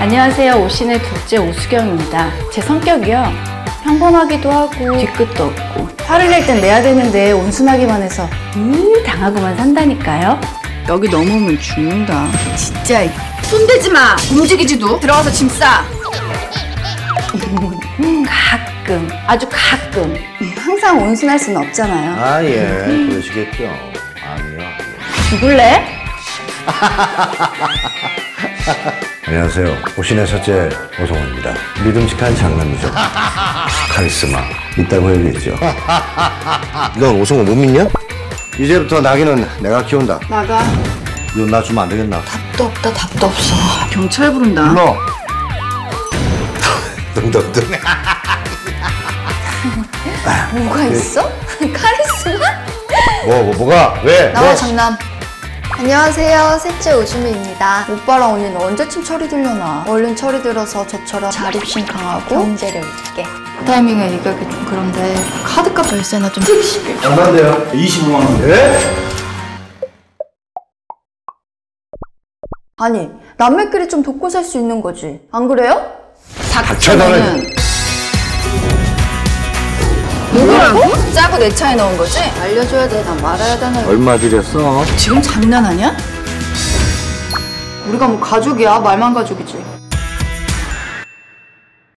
안녕하세요. 오신의 둘째 오수경입니다. 제 성격이요. 평범하기도 하고 뒤끝도 없고 화를 낼 땐 내야 되는데 온순하기만 해서 늘 당하고만 산다니까요. 여기 넘어오면 죽는다. 진짜 손 대지 마. 움직이지도. 들어가서 짐 싸. 가끔 아주 가끔 항상 온순할 수는 없잖아요. 아, 예. 그러시겠죠. 아니요. 죽을래? 안녕하세요. 오신의 첫째 오성호입니다. 믿음직한 장남이죠. 카리스마. 있다고 해야겠죠. 넌 오성호 못 믿냐? 이제부터 나기는 내가 키운다. 나가. 이거 나 주면 안 되겠나? 답도 없다. 답도 없어. 경찰 부른다. 불러. 둥둥둥. 뭐가 있어? 카리스마? 뭐, 뭐, 뭐가? 왜? 나와 뭐? 장남. 안녕하세요. 셋째 오주미입니다. 오빠랑 언니는 언제쯤 철이 들려나? 얼른 철이 들어서 저처럼 자립심 강하고 경제력 있게. 그 타이밍에 얘기하기 좀 그런데 카드값 열쇠나 좀 택시. 얼마인데요? 25만 원. 예? 아니, 남매끼리 좀 돕고 살 수 있는 거지. 안 그래요? 닥쳐, 너는. 짜고 내 차에 넣은 거지? 알려줘야 되나 말아야 되나. 얼마 들였어? 지금 장난하냐? 우리가 뭐 가족이야? 말만 가족이지.